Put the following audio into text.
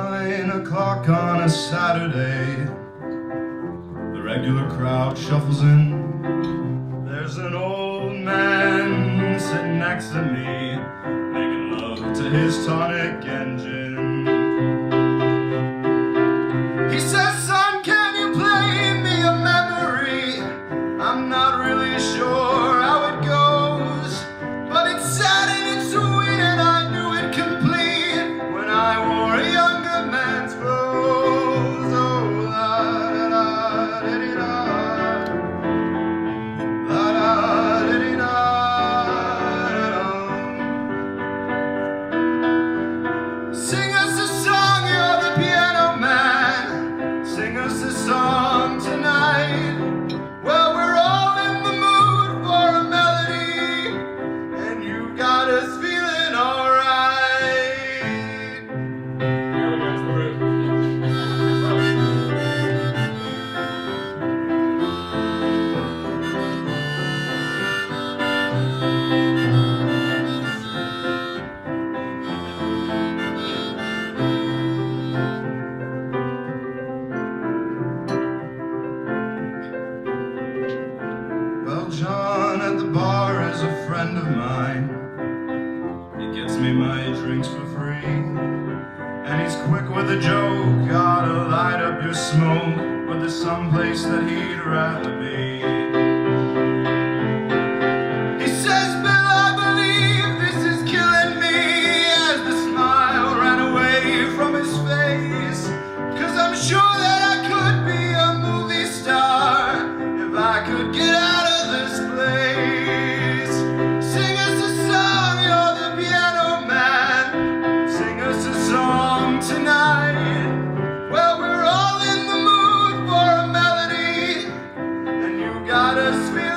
nine o'clock on a Saturday. The regular crowd shuffles in. There's an old man sitting next to me, making love to his tonic engine. Sing us a song tonight. Well, we're And he's quick with a joke, gotta light up your smoke. But there's some place that he'd rather be. got a spirit.